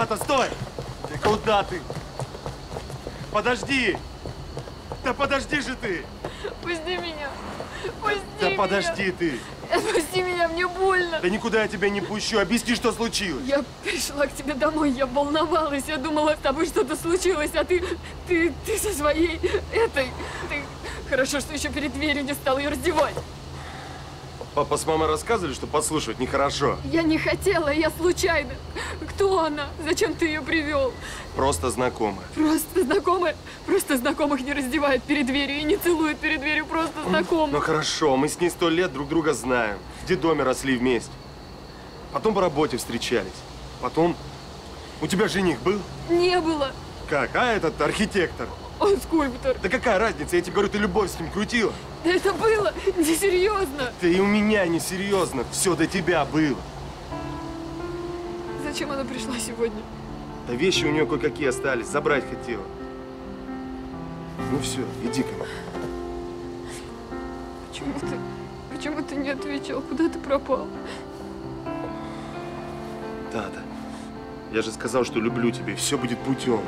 Тата, стой! Ты куда ты? Подожди! Да подожди же ты! Пусти меня! Пусти Да меня! подожди ты! Отпусти меня, мне больно! Да никуда я тебя не пущу. Объясни, что случилось. Я пришла к тебе домой, я волновалась, я думала, с тобой что-то случилось, а ты, ты, ты со своей этой, ты... Хорошо, что еще перед дверью не стал ее раздевать. Папа с мамой рассказывали, что подслушивать нехорошо. Я не хотела, я случайно. Кто она? Зачем ты ее привел? Просто знакомая. Просто знакомая, просто знакомых не раздевают перед дверью и не целуют перед дверью, просто Ну знакомых. хорошо, мы с ней сто лет друг друга знаем. В детдоме росли вместе. Потом по работе встречались. Потом... У тебя жених был? Не было. Как? А этот архитектор? Он скульптор. Да какая разница? Я тебе говорю, ты любовь с ним крутила. Да это было несерьезно. Да и у меня несерьезно. Все до тебя было. Зачем она пришла сегодня? Да вещи у нее кое-какие остались. Забрать хотела. Ну все, иди ко мне. Почему ты, почему ты не отвечал? Куда ты пропал? Тата, я же сказал, что люблю тебя, и все будет путем.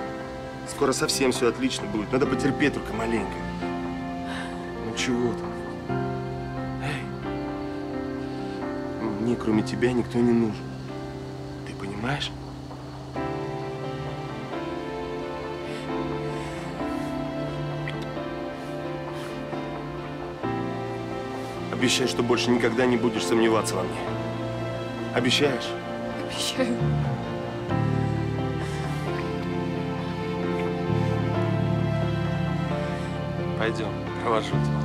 Скоро совсем все отлично будет. Надо потерпеть только маленько. Ну чего ты? Эй, мне кроме тебя никто не нужен. Ты понимаешь? Обещай, что больше никогда не будешь сомневаться во мне. Обещаешь? Обещаю. Пойдем, провожу тебя.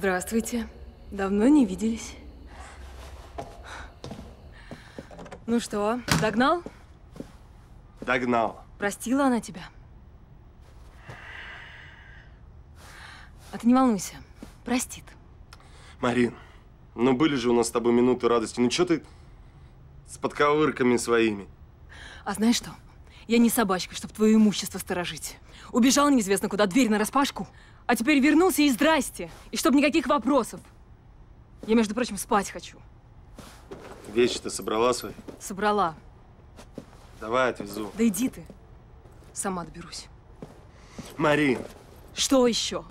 Здравствуйте. Давно не виделись. Ну что, догнал? Догнал. Простила она тебя? А ты не волнуйся, простит. Марин, ну были же у нас с тобой минуты радости. Ну что ты с подковырками своими? А знаешь что? Я не собачка, чтобы твое имущество сторожить. Убежал неизвестно куда, дверь нараспашку, а теперь вернулся и здрасте. И чтоб никаких вопросов. Я, между прочим, спать хочу. Вещи-то собрала свои? Собрала. Давай отвезу. Да иди ты. Сама доберусь. Марин, Что еще?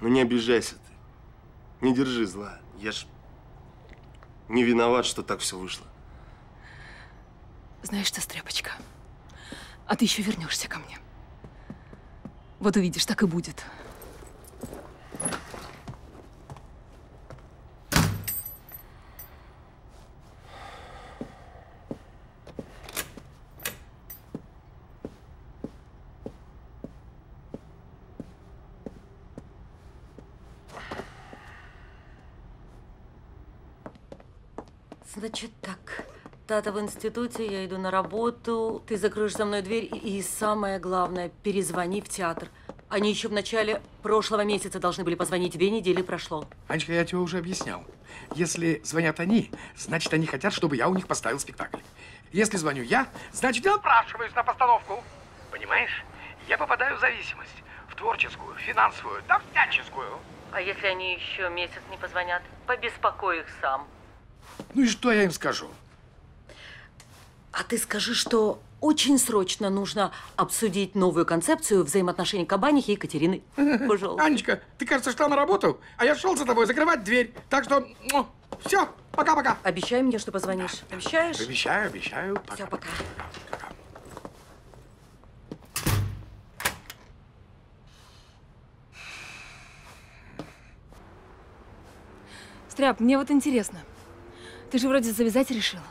ну не обижайся ты. Не держи зла. Я ж не виноват, что так все вышло. Знаешь что, Стряпочка, а ты еще вернешься ко мне. Вот увидишь, так и будет. Значит Тата в институте, я иду на работу, ты закроешь за мной дверь и, и самое главное, перезвони в театр. Они еще в начале прошлого месяца должны были позвонить, две недели прошло. Анечка, я тебе уже объяснял. Если звонят они, значит, они хотят, чтобы я у них поставил спектакль. Если звоню я, значит, я напрашиваюсь на постановку. Понимаешь? Я попадаю в зависимость. В творческую, финансовую, да всяческую. А если они еще месяц не позвонят, побеспокой их сам. Ну и что я им скажу? А ты скажи, что очень срочно нужно обсудить новую концепцию взаимоотношений Кабанихи и Екатерины. Пожалуйста. Анечка, ты, кажется, шла на работу, а я шел за тобой закрывать дверь. Так что все, пока-пока. Обещай мне, что позвонишь. Да. Обещаешь? Обещаю, обещаю. Пока. Все, пока. Стряп, мне вот интересно. Ты же вроде завязать решила.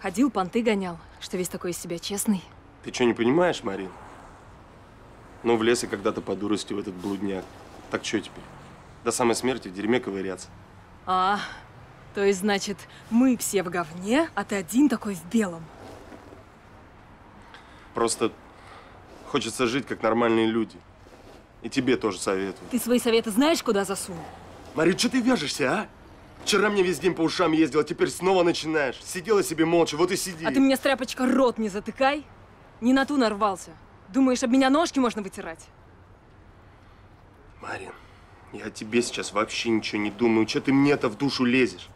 Ходил, понты гонял, что весь такой из себя честный. Ты что, не понимаешь, Марин? Ну, в лес и когда-то по дурости в этот блудняк. Так что теперь? До самой смерти в дерьме ковыряться. А, то есть, значит, мы все в говне, а ты один такой в белом. Просто хочется жить, как нормальные люди. И тебе тоже советую. Ты свои советы знаешь, куда засунул? Марин, что ты вяжешься, а? Вчера мне весь день по ушам ездила, теперь снова начинаешь. Сидела себе молча, вот и сиди. А ты мне, стряпочка, рот не затыкай. Не на ту нарвался. Думаешь, об меня ножки можно вытирать? Марин, я о тебе сейчас вообще ничего не думаю. Что ты мне-то в душу лезешь?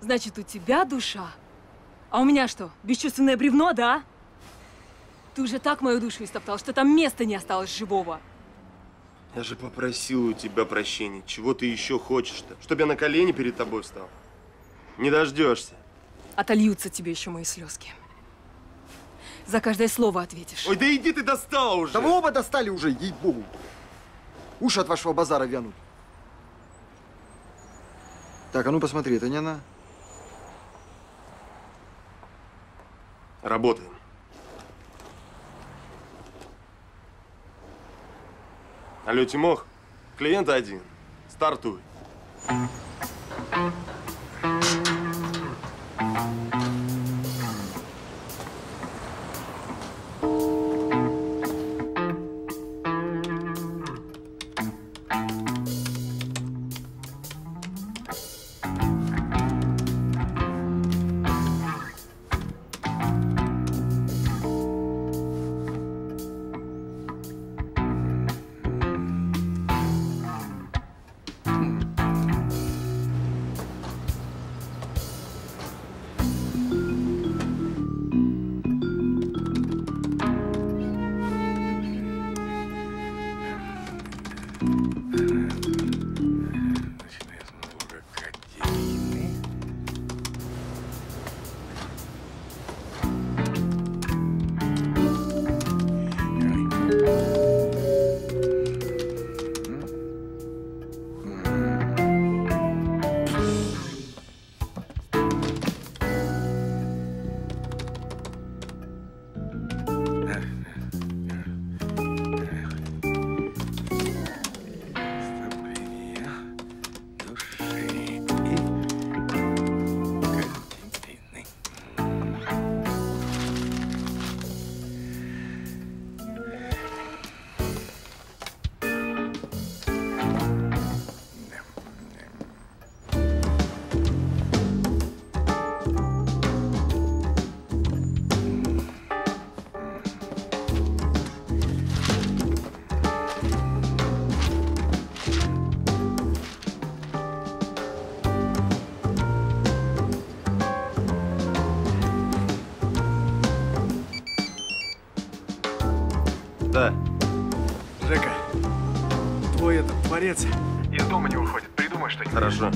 Значит, у тебя душа. А у меня что, бесчувственное бревно, да? Ты уже так мою душу истоптал, что там места не осталось живого. Я же попросил у тебя прощения. Чего ты еще хочешь-то? Чтоб я на колени перед тобой встал? Не дождешься. Отольются тебе еще мои слезки. За каждое слово ответишь. Ой, да иди ты достала уже! Да вы оба достали уже, ей-богу. Уши от вашего базара вянут. Так, а ну посмотри, это не она? Работаем. Алло, Тимох, клиент один. Стартуй. Да. Жека, твой этот творец из дома не уходит. Придумай что-нибудь. Хорошо.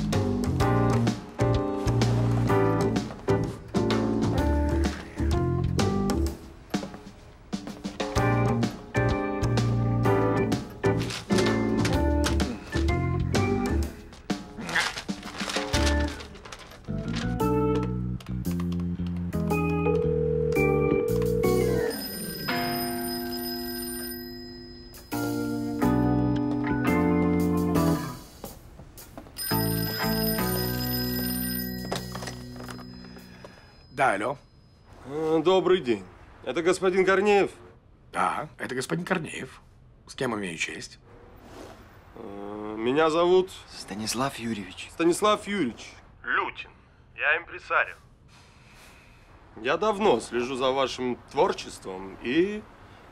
Добрый день. Это господин Корнеев? Да, это господин Корнеев. С кем имею честь? Э, Меня зовут Станислав Юрьевич. Станислав Юрьевич. Лютин. Я импресарио. Я давно слежу за вашим творчеством и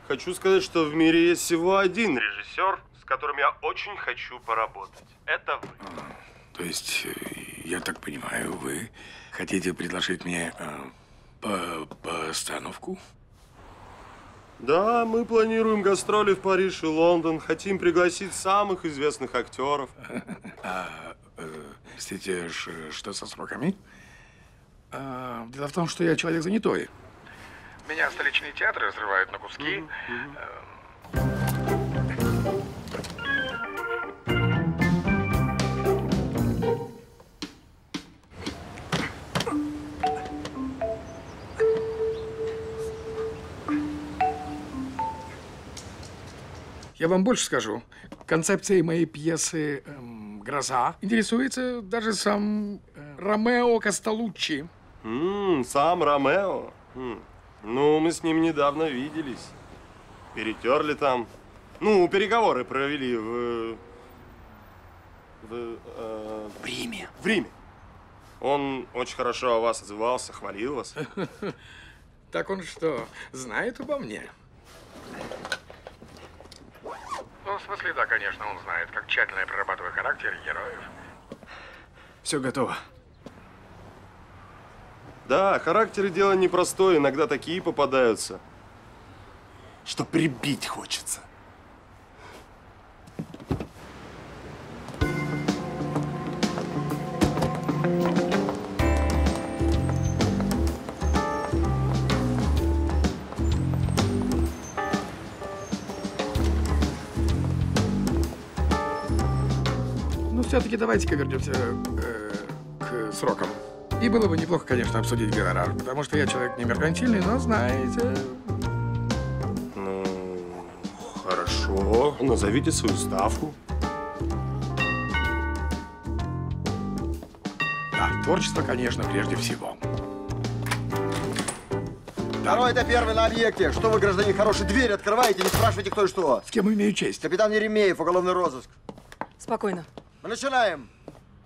хочу сказать, что в мире есть всего один режиссер, с которым я очень хочу поработать. Это вы. То есть, э, я так понимаю, вы хотите предложить мне э, по- постановку? Да, мы планируем гастроли в Париж и Лондон. Хотим пригласить самых известных актеров. А, э, простите, что со сроками? А, дело в том, что я человек занятой. Меня столичные театры разрывают на куски. Я вам больше скажу. Концепцией моей пьесы эм, «Гроза» интересуется даже сам э, Ромео Костолуччи. М, сам Ромео. М, Ну, мы с ним недавно виделись. Перетерли там. Ну, переговоры провели в... В, э, В Риме. в Риме. Он очень хорошо о вас отзывался, хвалил вас. Так он что, знает обо мне? Ну, в смысле, да, конечно, он знает, как тщательно я прорабатываю характер героев. Все готово. Да, характеры дело непростое, иногда такие попадаются, что прибить хочется. Все-таки давайте-ка вернемся э, к срокам. И было бы неплохо, конечно, обсудить гонорар, потому что я человек не меркантильный, но знаете... Ну, хорошо. Назовите свою ставку. Да, творчество, конечно, прежде всего. Второй это первый на объекте. Что вы, гражданин хороший, дверь открываете, не спрашивайте, кто и что. С кем имею честь? Капитан Еремеев, уголовный розыск. Спокойно. Мы начинаем.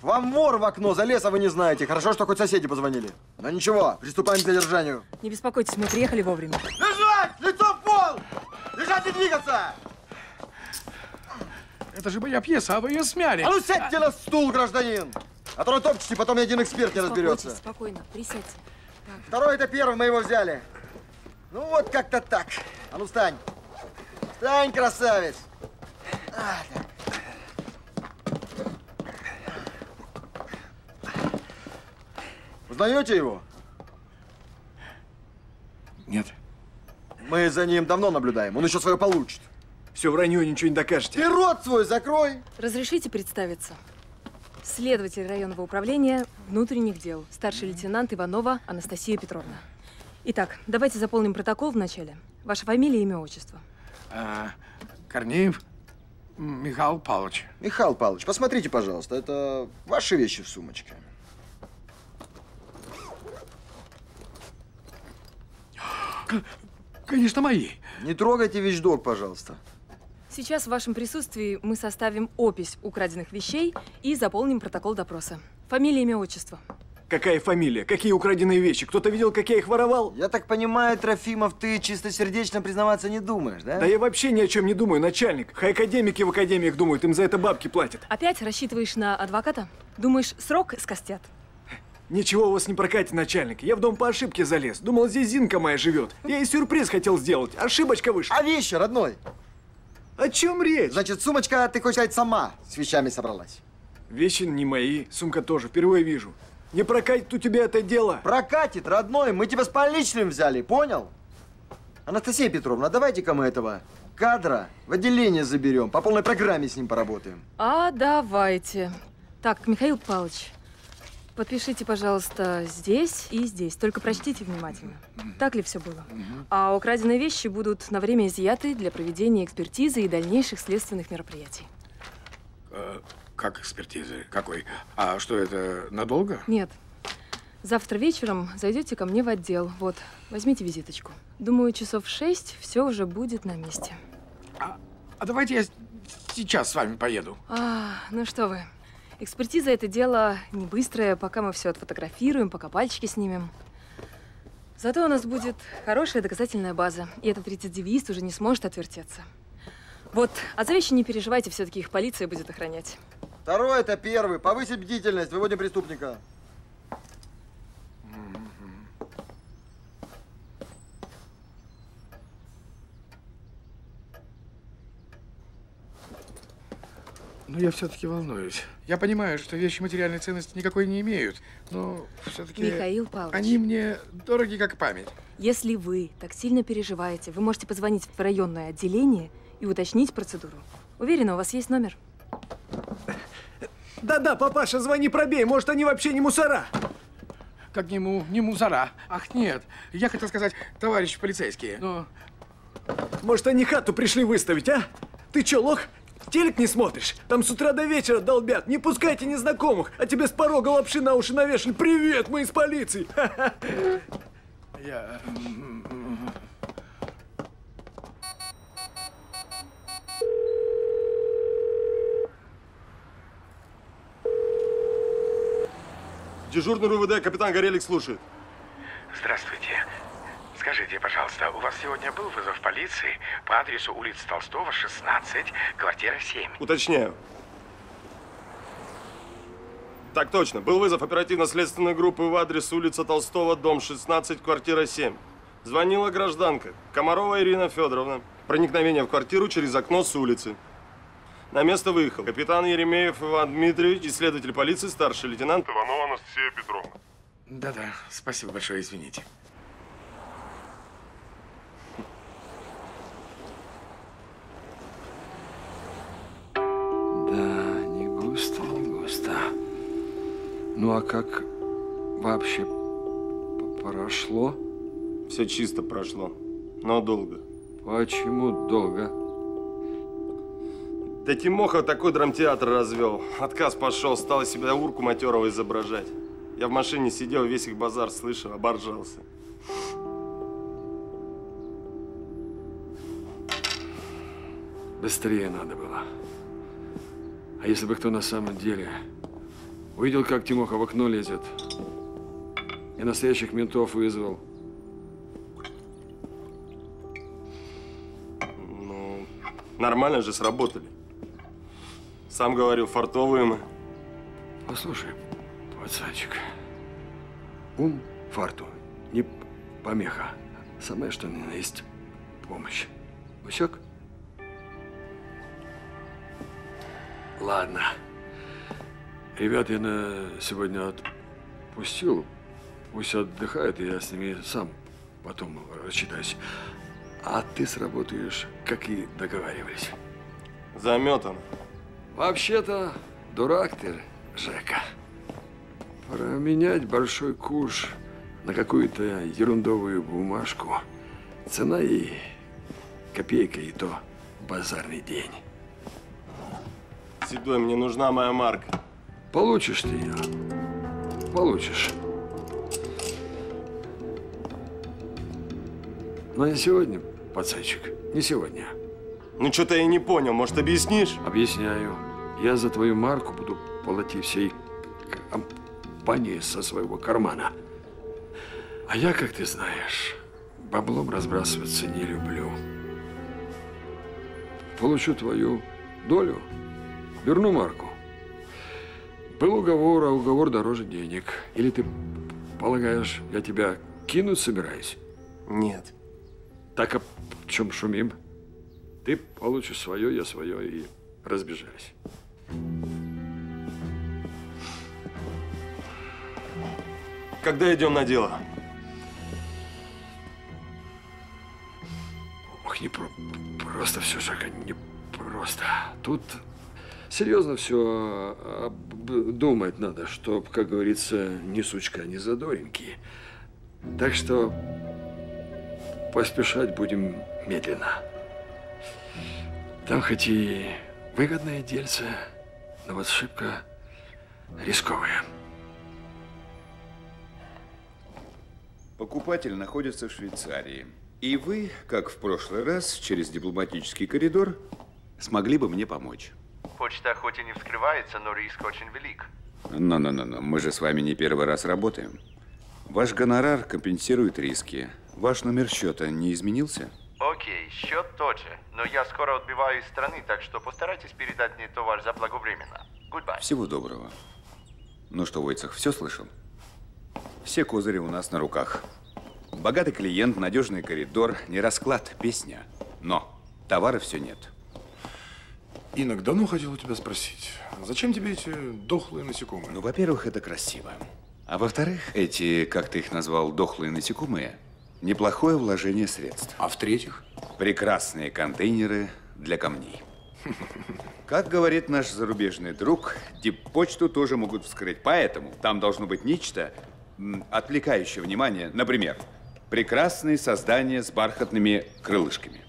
Вам вор в окно залез, а вы не знаете. Хорошо, что хоть соседи позвонили. Но ничего, приступаем к задержанию. Не беспокойтесь, мы приехали вовремя. Лежать! Лицом в пол! Лежать и двигаться! Это же моя пьеса, а вы ее смяли. А ну сядьте на стул, гражданин! А то натопчете, потом ни один эксперт не разберется. Спокойно, присядьте. Второй это первый, мы его взяли. Ну вот как-то так. А ну встань. Встань, красавец. А, так. Узнаете его? Нет. Мы за ним давно наблюдаем. Он еще свое получит. Все вранье, ничего не докажете. Ты рот свой закрой. Разрешите представиться? Следователь районного управления внутренних дел, старший лейтенант Иванова Анастасия Петровна. Итак, давайте заполним протокол вначале. Ваша фамилия, имя, отчество. А, Корнеев Михаил Павлович. Михаил Павлович, посмотрите, пожалуйста, это ваши вещи в сумочке. Конечно, мои. Не трогайте вещдок, пожалуйста. Сейчас в вашем присутствии мы составим опись украденных вещей и заполним протокол допроса. Фамилия, имя, отчество. Какая фамилия? Какие украденные вещи? Кто-то видел, как я их воровал? Я так понимаю, Трофимов, ты чистосердечно признаваться не думаешь, да? Да я вообще ни о чем не думаю, начальник. Хай академики в академиях думают, им за это бабки платят. Опять рассчитываешь на адвоката? Думаешь, срок скостят? Ничего у вас не прокатит, начальник. Я в дом по ошибке залез. Думал, здесь Зинка моя живет. Я ей сюрприз хотел сделать. Ошибочка вышла. А вещи, родной? О чем речь? Значит, сумочка, ты хочешь сказать, сама с вещами собралась? Вещи не мои, сумка тоже. Впервые вижу. Не прокатит у тебя это дело. Прокатит, родной, мы тебя с поличным взяли, понял? Анастасия Петровна, давайте-ка мы этого кадра в отделение заберем, по полной программе с ним поработаем. А давайте. Так, Михаил Павлович, подпишите, пожалуйста, здесь и здесь. Только прочтите внимательно. Так ли все было? А украденные вещи будут на время изъяты для проведения экспертизы и дальнейших следственных мероприятий. Э, как экспертизы? Какой? А что это, надолго? Нет. Завтра вечером зайдете ко мне в отдел. Вот, возьмите визиточку. Думаю, часов в шесть все уже будет на месте. А, а давайте я сейчас с вами поеду. А, ну что вы. Экспертиза это дело не быстрое, пока мы все отфотографируем, пока пальчики снимем. Зато у нас будет хорошая доказательная база, и этот рецидивист уже не сможет отвертеться. Вот, а за вещи не переживайте, все-таки их полиция будет охранять. Второй это первый, повысить бдительность, выводим преступника. Но я все-таки волнуюсь. Я понимаю, что вещи материальной ценности никакой не имеют, но все-таки... Михаил Павлович. Они мне дороги как память. Если вы так сильно переживаете, вы можете позвонить в районное отделение и уточнить процедуру. Уверена, у вас есть номер. Да-да, папаша, звони пробей, может, они вообще не мусора. Как не, му, не мусора. Ах, нет. Я хотел сказать, товарищи полицейские. Но Может, они хату пришли выставить, а? Ты чё, лох? Телек не смотришь? Там с утра до вечера долбят. Не пускайте незнакомых, а тебе с порога лапши на уши навешали. Привет, мы из полиции. Я... Дежурный РУВД, капитан Горелик слушает. Здравствуйте. Скажите, пожалуйста, у вас сегодня был вызов полиции по адресу улица Толстого, 16, квартира 7? Уточняю. Так точно. Был вызов оперативно-следственной группы в адрес улица Толстого, дом 16, квартира 7. Звонила гражданка. Комарова Ирина Федоровна. Проникновение в квартиру через окно с улицы. На место выехал капитан Еремеев Иван Дмитриевич и следователь полиции старший лейтенант Иванова Анастасия Петровна. Да-да, спасибо большое, извините. Ну а как вообще прошло? Все чисто прошло, но долго. Почему долго? Да Тимоха такой драмтеатр развел. Отказ пошел, стал себя урку матерого изображать. Я в машине сидел, весь их базар слышал, оборжался. Быстрее надо было. А если бы кто на самом деле увидел, как Тимоха в окно лезет, и настоящих ментов вызвал, Ну, нормально же сработали. Сам говорил, фартовые мы. Послушай, пацанчик, ум фарту не помеха. Самое что ни на есть помощь. Усек? Ладно. Ребят я на сегодня отпустил. Пусть отдыхают, и я с ними сам потом рассчитаюсь. А ты сработаешь, как и договаривались. Заметан. Вообще-то, дурак ты, Жека. Променять большой куш на какую-то ерундовую бумажку. Цена и копейка, и то базарный день. Седой, мне нужна моя марка. Получишь ты ее. Получишь. Но не сегодня, пацанчик, не сегодня. Ну, что-то я не понял, может, объяснишь? Объясняю. Я за твою марку буду платить всей компании со своего кармана. А я, как ты знаешь, баблом разбрасываться не люблю. Получу твою долю, верну марку. Был уговор, а уговор дороже денег. Или ты полагаешь, я тебя кинуть собираюсь? Нет. Так о чем шумим? Ты получишь свое, я свое, и разбежались. Когда идем на дело? Ох, не про просто все, Жака, не просто. Тут серьезно все думать надо, чтоб, как говорится, ни сучка, ни задоринки. Так что поспешать будем медленно. Там хоть и выгодное дельце, но вот шибко рисковое. Покупатель находится в Швейцарии. И вы, как в прошлый раз, через дипломатический коридор, смогли бы мне помочь. Почта хоть и не вскрывается, но риск очень велик. Но-но-но, мы же с вами не первый раз работаем. Ваш гонорар компенсирует риски. Ваш номер счета не изменился? Окей, счет тот же, но я скоро отбиваю из страны, так что постарайтесь передать мне товар заблаговременно. Goodbye. Всего доброго. Ну что, Войцах, все слышал? Все козыри у нас на руках. Богатый клиент, надежный коридор, не расклад, песня. Но товара все нет. Инок, давно хотел у тебя спросить, зачем тебе эти дохлые насекомые? Ну, во-первых, это красиво. А во-вторых, эти, как ты их назвал, дохлые насекомые, неплохое вложение средств. А в-третьих? Прекрасные контейнеры для камней. Как говорит наш зарубежный друг, диппочту тоже могут вскрыть. Поэтому там должно быть нечто, отвлекающее внимание. Например, прекрасные создания с бархатными крылышками.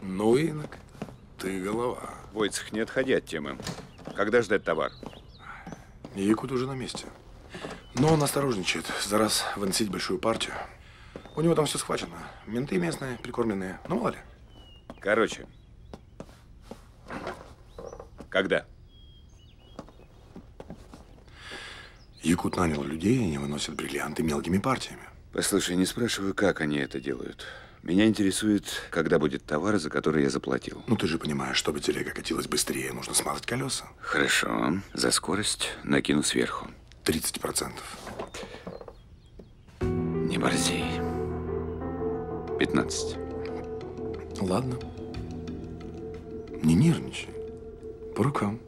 Ну, Инок, ты голова. Войцех, не отходи от темы. Когда ждать товар? Якут уже на месте. Но он осторожничает. За раз выносить большую партию. У него там все схвачено. Менты местные, прикормленные. Ну, мало ли. Короче. Когда? Якут нанял людей, они выносят бриллианты мелкими партиями. Послушай, не спрашиваю, как они это делают. Меня интересует, когда будет товар, за который я заплатил. Ну, ты же понимаешь, чтобы телега катилась быстрее, нужно смазать колеса. Хорошо. За скорость накину сверху. 30 процентов. Не борзей. 15. Ладно. Не нервничай. По рукам.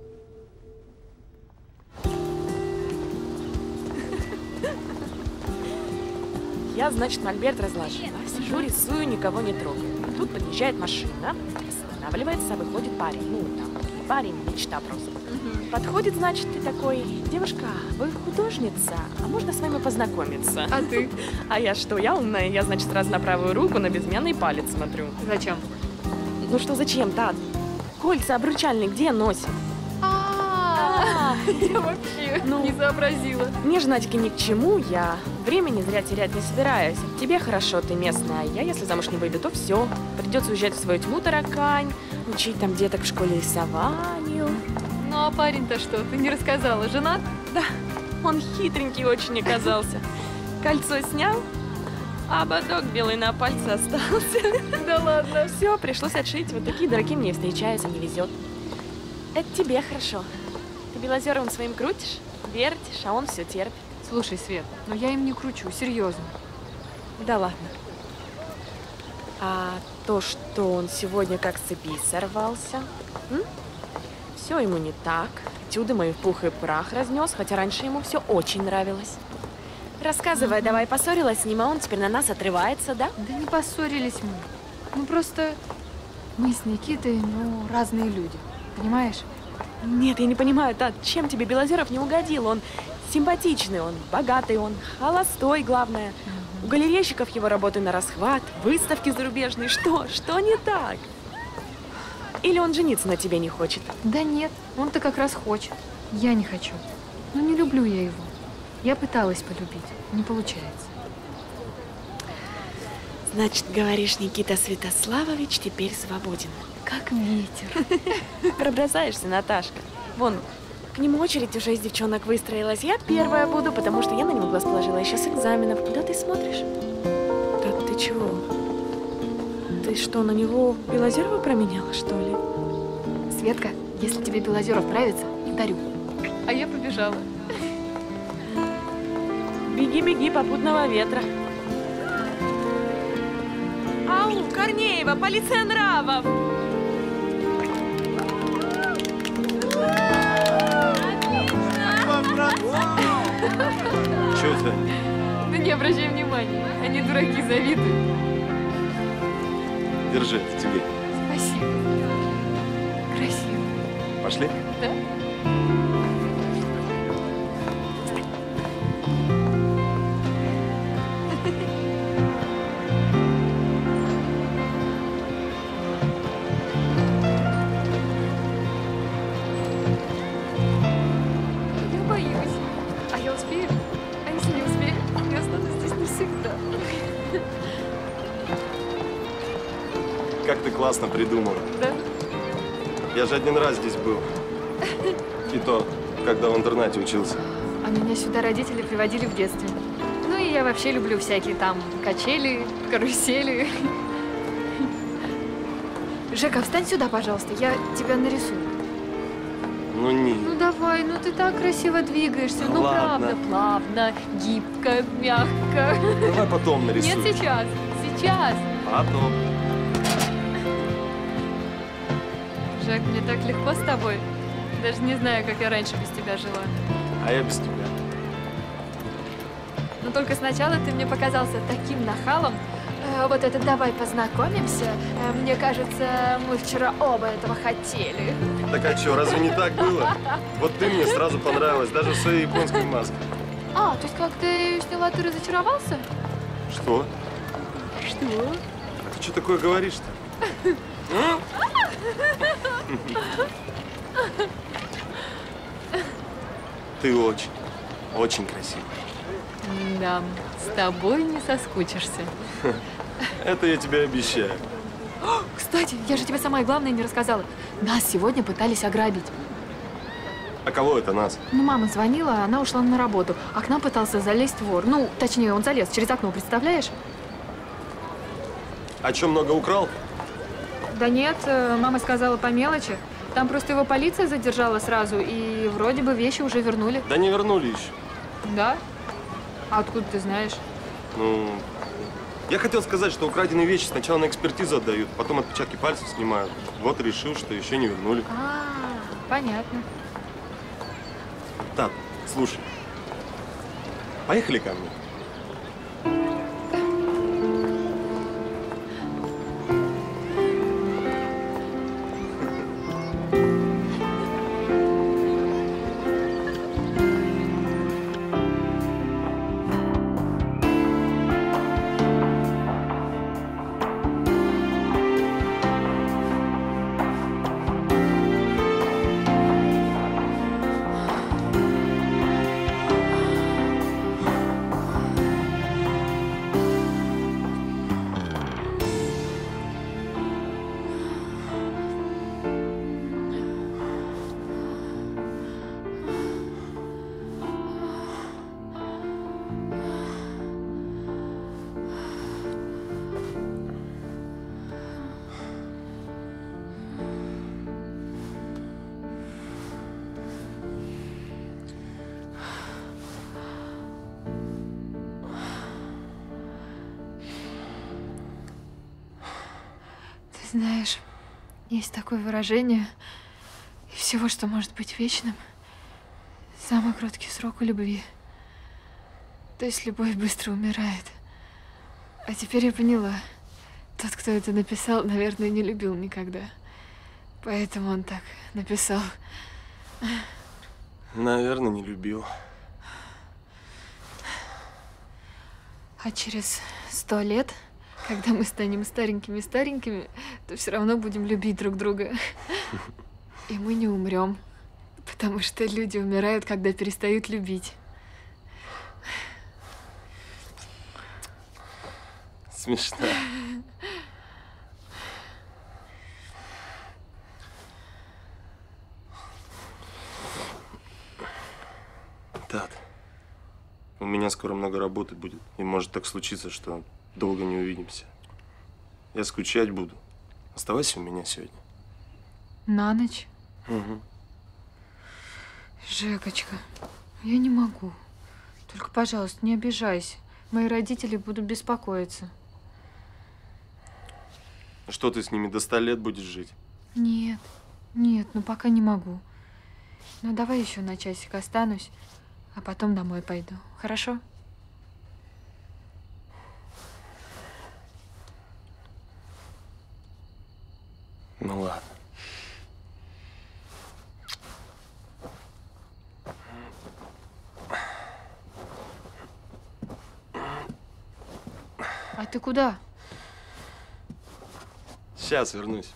Я, значит, мольберт разложила. Сижу, рисую, никого не трогаю. Тут подъезжает машина, останавливается, выходит парень. Ну, там, парень, мечта просто. Подходит, значит, и такой, девушка, вы художница, а можно с вами познакомиться? А ты? А я что, я умная, я, значит, сразу на правую руку на безымянный палец смотрю. Зачем? Ну что, зачем, Тат? Кольца обручальные где носит? Я вообще не сообразила. Мне же, Надька, ни к чему, я времени зря терять не собираюсь. Тебе хорошо, ты местная, а я, если замуж не выйду, то все. Придется уезжать в свою тьму, таракань, учить там деток в школе рисованию. Ну а парень-то что, ты не рассказала, женат? Да, он хитренький очень оказался. Кольцо снял, а ободок белый на пальце остался. Да ладно. Все, пришлось отшить. Вот такие дураки мне встречаются, не везет. Это тебе хорошо. Белозеровым своим крутишь, вертишь, а он все терпит. Слушай, Свет, ну я им не кручу, серьезно. Да ладно. А то, что он сегодня как с цепи сорвался, все ему не так. Этюды мои в пух и прах разнес, хотя раньше ему все очень нравилось. Рассказывай, давай, поссорилась с ним, а он теперь на нас отрывается, да? Да не поссорились мы. Ну просто мы с Никитой, ну, разные люди. Понимаешь? Нет, я не понимаю, Тат, чем тебе Белозеров не угодил? Он симпатичный, он богатый, он холостой, главное. У галерейщиков его работы на расхват, выставки зарубежные. Что? Что не так? Или он жениться на тебе не хочет? Да нет, он-то как раз хочет. Я не хочу. Ну не люблю я его. Я пыталась полюбить, не получается. Значит, говоришь, Никита Святославович теперь свободен. Как ветер. Пробросаешься, Наташка. Вон, к нему очередь уже из девчонок выстроилась. Я первая буду, потому что я на него глаз положила еще с экзаменов. Куда ты смотришь? Да ты чего? Ты что, на него Белозерова променяла, что ли? Светка, если тебе Белозеров нравится, дарю. А я побежала. Беги, беги, попутного ветра. Ау, Корнеева, полиция нравов! Че это? Да не обращай внимания, они дураки завидуют. Держи, это тебе. Спасибо. Красиво. Пошли? Классно придумала. Да? Я же один раз здесь был. И то, когда в интернате учился. А меня сюда родители приводили в детстве. Ну и я вообще люблю всякие там качели, карусели. Жека, встань сюда, пожалуйста, я тебя нарисую. Ну не. Ну давай, ну ты так красиво двигаешься. Ну ладно. правда, плавно, гибко, мягко. Давай потом нарисую. Нет, сейчас, сейчас. Потом. Жек, мне так легко с тобой. Даже не знаю, как я раньше без тебя жила. А я без тебя. Но только сначала ты мне показался таким нахалом. Э, вот это «давай познакомимся». Э, Мне кажется, мы вчера оба этого хотели. Так а что, разве не так было? Вот ты мне сразу понравилась, даже в своей японской маске. А, то есть как ты сняла, ты разочаровался? Что? Что? А ты что такое говоришь-то? Ты очень, очень красивая. Да, с тобой не соскучишься. Это я тебе обещаю. Кстати, я же тебе самое главное не рассказала. Нас сегодня пытались ограбить. А кого это нас? Ну, мама звонила, а она ушла на работу, а к нам пытался залезть вор. Ну, точнее, он залез через окно, представляешь? А что, много украл? Да нет, э, мама сказала по мелочи. Там просто его полиция задержала сразу, и вроде бы вещи уже вернули. Да не вернули еще. Да? А откуда ты знаешь? Ну, я хотел сказать, что украденные вещи сначала на экспертизу отдают, потом отпечатки пальцев снимают. Вот решил, что еще не вернули. А, понятно. Так, слушай. Поехали ко мне. Такое выражение, и всего, что может быть вечным, самый короткий срок у любви. То есть любовь быстро умирает. А теперь я поняла, тот, кто это написал, наверное, не любил никогда. Поэтому он так написал. Наверное, не любил. А через сто лет, когда мы станем старенькими-старенькими, то все равно будем любить друг друга. И мы не умрем. Потому что люди умирают, когда перестают любить. Смешно. Тат, у меня скоро много работы будет. И может так случиться, что долго не увидимся. Я скучать буду. Оставайся у меня сегодня. На ночь? Угу. Жекочка, я не могу. Только, пожалуйста, не обижайся. Мои родители будут беспокоиться. Что ты с ними до ста лет будешь жить? Нет, нет, ну пока не могу. Ну давай еще на часик останусь, а потом домой пойду. Хорошо? Ну ладно. А ты куда? Сейчас вернусь.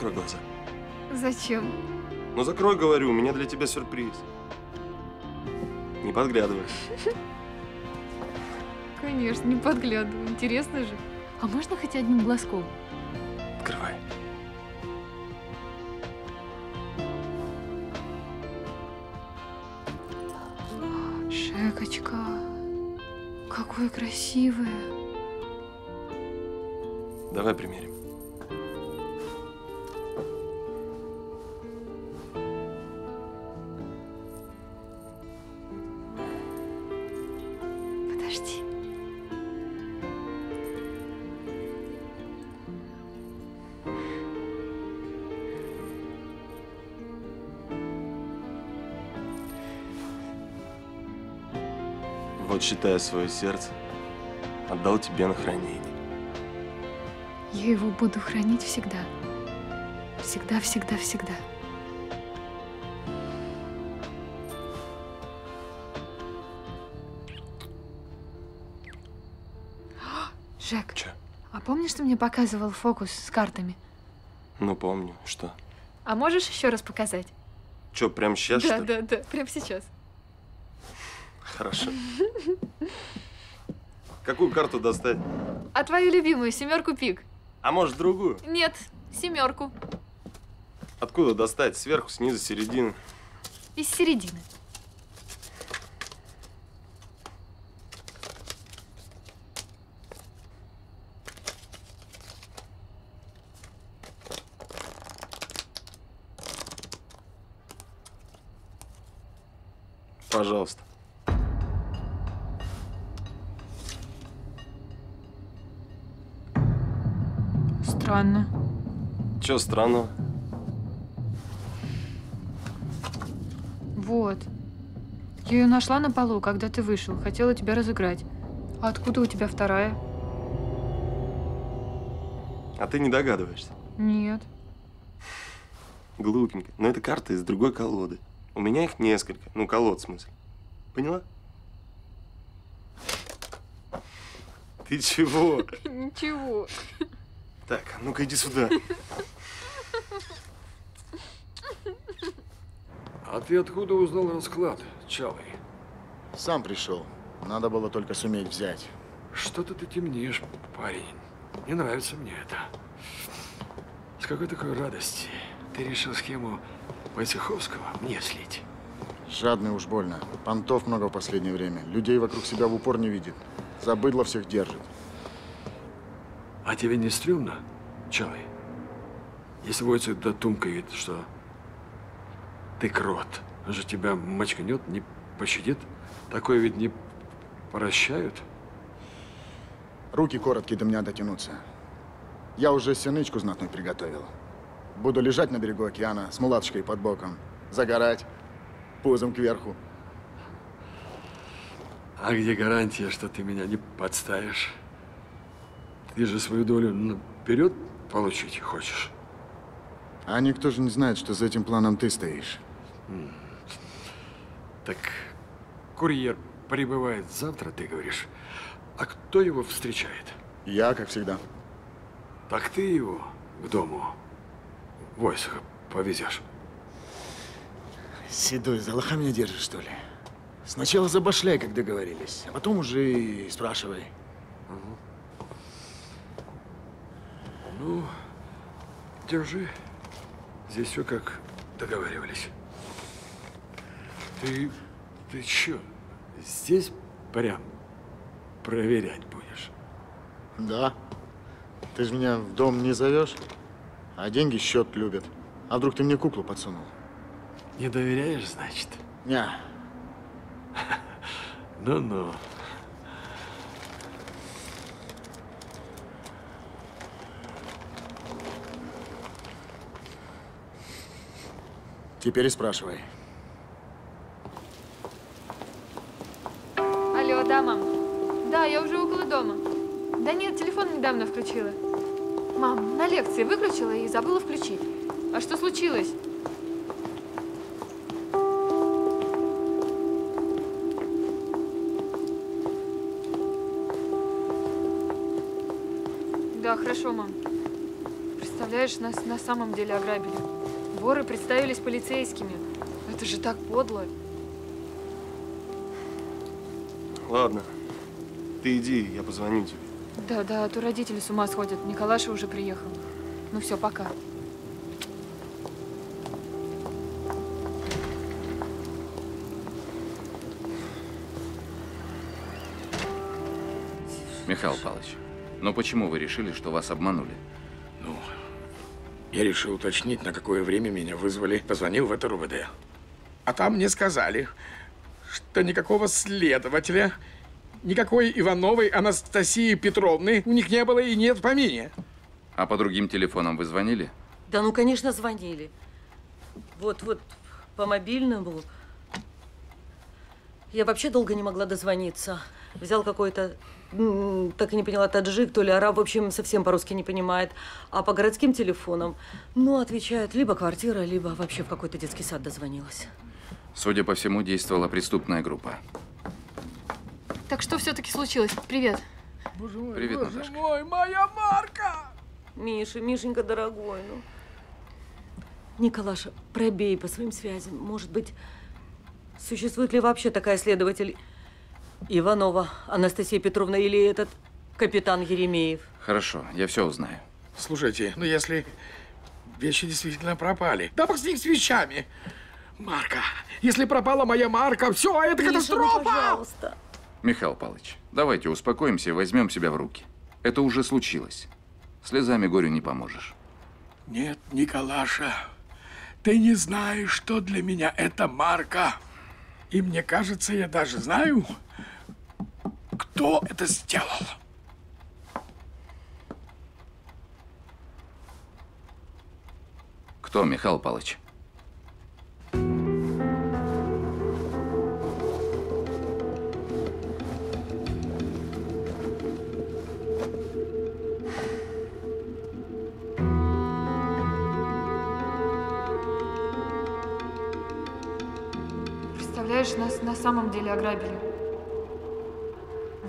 Закрой глаза. Зачем? Ну закрой, говорю, у меня для тебя сюрприз. Не подглядывай. Конечно, не подглядываю. Интересно же. А можно хоть одним глазком? Открывай. Шекочка, какое красивое. Давай примерим. Считая свое сердце, отдал тебе на хранение. Я его буду хранить всегда. Всегда, всегда, всегда. Жек, Че? а помнишь, ты мне показывал фокус с картами? Ну, помню. Что? А можешь еще раз показать? Че, прям сейчас, да, что ли? да, да, прямо сейчас. Хорошо. Какую карту достать? А твою любимую семерку пик? А может, другую? Нет, семерку. Откуда достать? Сверху, снизу, середины? Из середины. Пожалуйста. Странно. Че странного? Вот. Я ее нашла на полу, когда ты вышел. Хотела тебя разыграть. А откуда у тебя вторая? А ты не догадываешься? Нет. Глупенько. Но это карта из другой колоды. У меня их несколько. Ну, колод в смысле. Поняла? Ты чего? Ничего. Так, а ну-ка иди сюда. А ты откуда узнал расклад, Чалый? Сам пришел. Надо было только суметь взять. Что-то ты темнеешь, парень. Не нравится мне это. С какой такой радости ты решил схему Войцеховского мне слить? Жадный уж больно. Понтов много в последнее время. Людей вокруг себя в упор не видит. Забыдло всех держит. А тебе не стрёмно, Чалый? Если Войцех дотумкает, что ты крот, он же тебя мочканет, не пощадит? Такое ведь не прощают? Руки короткие до меня дотянутся. Я уже синычку знатную приготовил. Буду лежать на берегу океана с мулаточкой под боком, загорать, пузом кверху. А где гарантия, что ты меня не подставишь? Ты же свою долю наперед получить хочешь? А никто же не знает, что за этим планом ты стоишь. Так курьер прибывает завтра, ты говоришь. А кто его встречает? Я, как всегда. Так ты его к дому Войсаха повезешь. Седой, за лоха меня держишь, что ли? Сначала забашляй, как договорились, а потом уже и спрашивай. Ну, держи. Здесь все как договаривались. Ты, ты чё, здесь прям проверять будешь? Да. Ты же меня в дом не зовешь, а деньги счет любят. А вдруг ты мне куклу подсунул? Не доверяешь, значит? Не. Ну-ну. Теперь и спрашивай. Алло, да, мам? Да, я уже около дома. Да нет, телефон недавно включила. Мам, на лекции выключила и забыла включить. А что случилось? Да, хорошо, мам. Представляешь, нас на самом деле ограбили. Воры представились полицейскими. Это же так подло. Ладно. Ты иди, я позвоню тебе. Да, да, а то родители с ума сходят. Николаша уже приехал. Ну все, пока. Михаил Павлович, но почему вы решили, что вас обманули? Я решил уточнить, на какое время меня вызвали. Позвонил в это РУВД. А там мне сказали, что никакого следователя никакой Ивановой Анастасии Петровны у них не было и нет в помине. А по другим телефонам вы звонили? Да ну, конечно, звонили. Вот, вот, по мобильному. Я вообще долго не могла дозвониться. Взял какой-то, так и не поняла, таджик, то ли араб, в общем, совсем по-русски не понимает. А по городским телефонам, ну, отвечают, либо квартира, либо вообще в какой-то детский сад дозвонилась. Судя по всему, действовала преступная группа. Так что все-таки случилось? Привет. Привет, Наташка. Ой, моя Марка! Миша, Мишенька, дорогой, ну. Николаша, пробей по своим связям. Может быть, существует ли вообще такая следователь Иванова Анастасия Петровна или этот капитан Еремеев? Хорошо, я все узнаю. Слушайте, ну если вещи действительно пропали, да бог с ним с вещами. Марка, если пропала моя Марка, все, это Миша, ну, катастрофа! пожалуйста. Михаил Павлович, давайте успокоимся и возьмем себя в руки. Это уже случилось. Слезами горю не поможешь. Нет, Николаша, ты не знаешь, что для меня это Марка. И мне кажется, я даже знаю, кто это сделал. Кто, Михаил Павлович? Представляешь, нас на самом деле ограбили.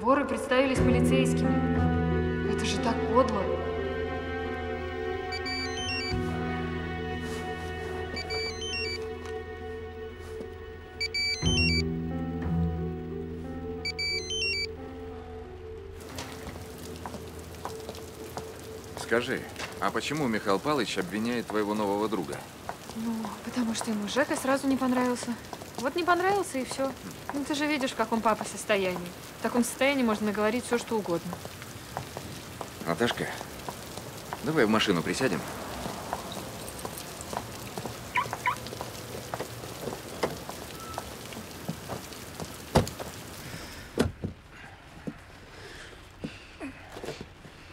Воры представились полицейскими. Это же так подло. Скажи, а почему Михаил Павлович обвиняет твоего нового друга? Ну, потому что ему Жека сразу не понравился. Вот не понравился и все. Ну, ты же видишь, в каком папа состоянии. В таком состоянии можно наговорить все, что угодно. Наташка, давай в машину присядем.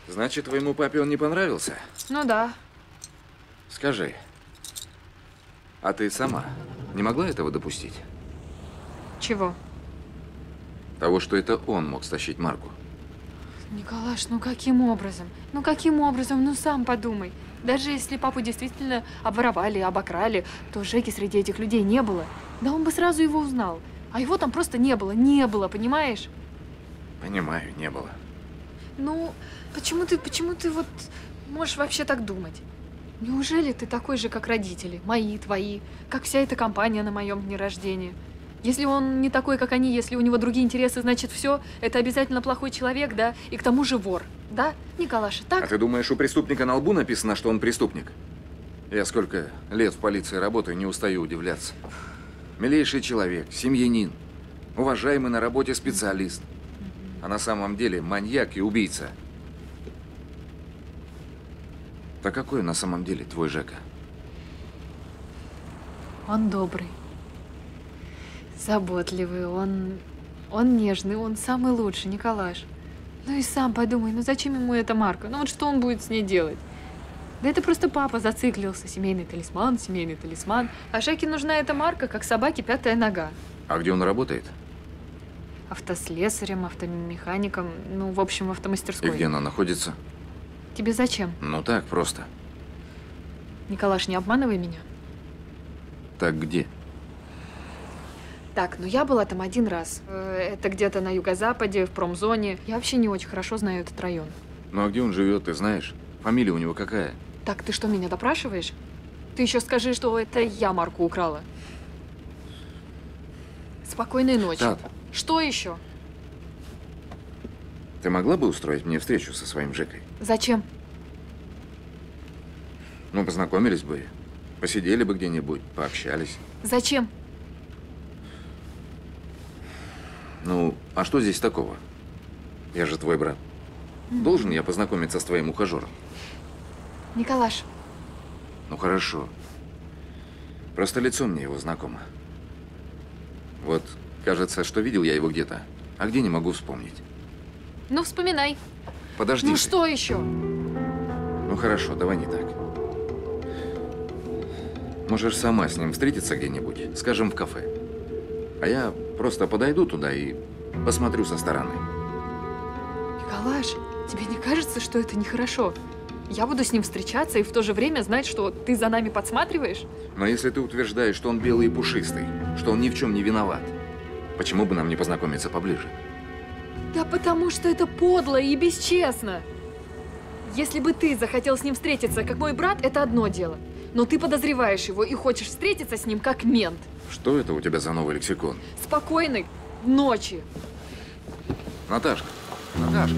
Значит, твоему папе он не понравился? Ну да. Скажи, а ты сама не могла этого допустить? Чего? Того, что это он мог стащить Марку. Николаш, ну каким образом? Ну каким образом? Ну сам подумай. Даже если папу действительно обворовали, обокрали, то Жеки среди этих людей не было. Да он бы сразу его узнал. А его там просто не было, не было, понимаешь? Понимаю, не было. Ну, почему ты, почему ты вот можешь вообще так думать? Неужели ты такой же, как родители, мои, твои, как вся эта компания на моем дне рождения? Если он не такой, как они, если у него другие интересы, значит все, это обязательно плохой человек, да? И к тому же вор, да, Николаша, так? А ты думаешь, у преступника на лбу написано, что он преступник? Я сколько лет в полиции работаю, не устаю удивляться. Милейший человек, семьянин, уважаемый на работе специалист. А на самом деле маньяк и убийца. Так какой на самом деле твой Жека? Он добрый, заботливый, он, он нежный, он самый лучший, Николаш. Ну и сам подумай, ну зачем ему эта марка? Ну вот что он будет с ней делать? Да это просто папа зациклился. Семейный талисман, семейный талисман. А Жеке нужна эта марка, как собаке пятая нога. А где он работает? Автослесарем, автомехаником, ну, в общем, в И автомастерской. где она находится? Тебе зачем? Ну так, просто. Николаш, не обманывай меня. Так где? Так, ну я была там один раз. Э, Это где-то на юго-западе, в промзоне. Я вообще не очень хорошо знаю этот район. Ну а где он живет, ты знаешь? Фамилия у него какая? Так, ты что, меня допрашиваешь? Ты еще скажи, что это я Марку украла. Спокойной ночи. Тат. Что еще? Ты могла бы устроить мне встречу со своим Жекой? Зачем? Ну, познакомились бы, посидели бы где-нибудь, пообщались. Зачем? Ну, а что здесь такого? Я же твой брат. Должен я познакомиться с твоим ухажером? Николаш, Ну, хорошо. Просто лицо мне его знакомо. Вот, кажется, что видел я его где-то. А где не могу вспомнить. Ну, вспоминай. Подожди. Ну что еще? Ну хорошо, давай не так. Можешь сама с ним встретиться где-нибудь, скажем, в кафе. А я просто подойду туда и посмотрю со стороны. Николаш, тебе не кажется, что это нехорошо? Я буду с ним встречаться и в то же время знать, что ты за нами подсматриваешь? Но если ты утверждаешь, что он белый и пушистый, что он ни в чем не виноват, почему бы нам не познакомиться поближе? Да потому что это подло и бесчестно. Если бы ты захотел с ним встретиться, как мой брат, это одно дело. Но ты подозреваешь его и хочешь встретиться с ним как мент. Что это у тебя за новый лексикон? Спокойной ночи. Наташка, Наташка.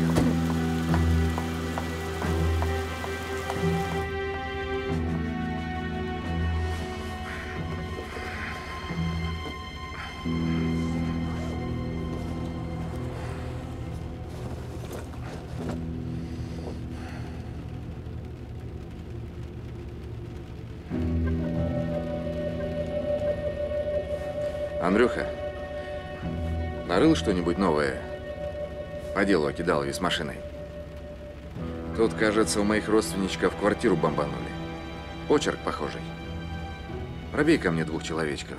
Нарыл что-нибудь новое? По делу Акидалове с машиной. Тут, кажется, у моих родственничков квартиру бомбанули. Почерк похожий. Пробей ко мне двух человечков.